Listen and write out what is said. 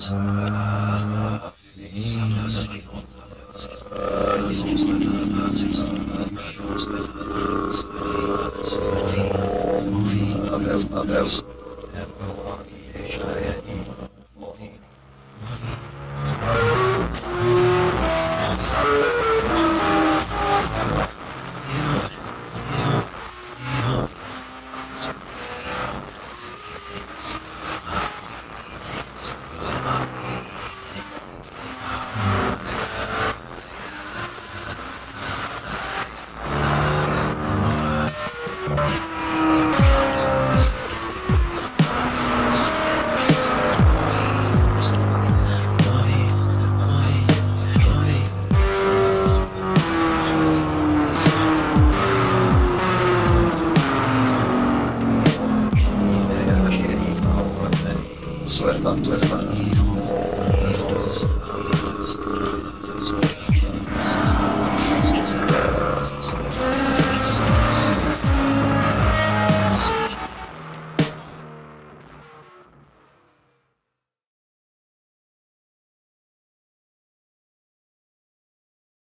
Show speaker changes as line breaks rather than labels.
Adesso.
Adesso. Adesso.
Sweat,
tu
hermana. Uh,